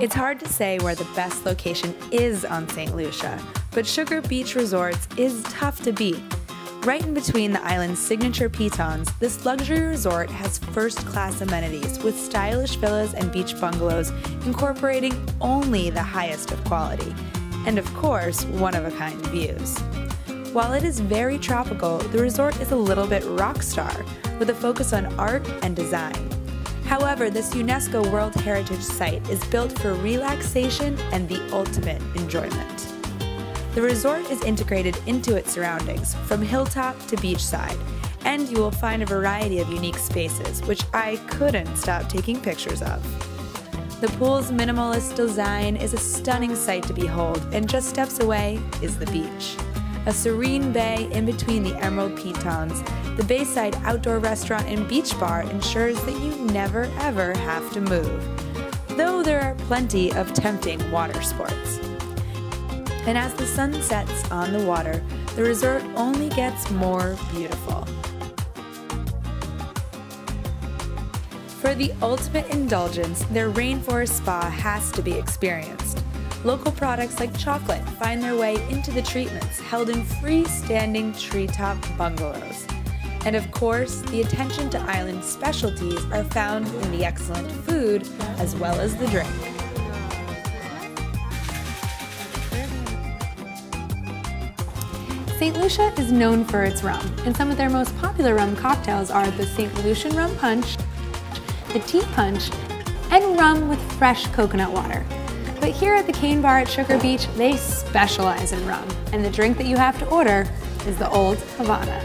It's hard to say where the best location is on St. Lucia, but Sugar Beach Resorts is tough to beat. Right in between the island's signature pitons, this luxury resort has first class amenities with stylish villas and beach bungalows incorporating only the highest of quality, and of course, one of a kind views. While it is very tropical, the resort is a little bit rock star with a focus on art and design. However, this UNESCO World Heritage Site is built for relaxation and the ultimate enjoyment. The resort is integrated into its surroundings, from hilltop to beachside, and you will find a variety of unique spaces, which I couldn't stop taking pictures of. The pool's minimalist design is a stunning sight to behold, and just steps away is the beach. A serene bay in between the emerald pitons, the Bayside Outdoor Restaurant and Beach Bar ensures that you never ever have to move, though there are plenty of tempting water sports. And as the sun sets on the water, the resort only gets more beautiful. For the ultimate indulgence, their rainforest spa has to be experienced. Local products like chocolate find their way into the treatments held in freestanding treetop bungalows. And of course, the attention to island specialties are found in the excellent food as well as the drink. St. Lucia is known for its rum, and some of their most popular rum cocktails are the St. Lucian Rum Punch, the Tea Punch, and rum with fresh coconut water. But here at the Cane Bar at Sugar Beach, they specialize in rum, and the drink that you have to order is the Old Havana.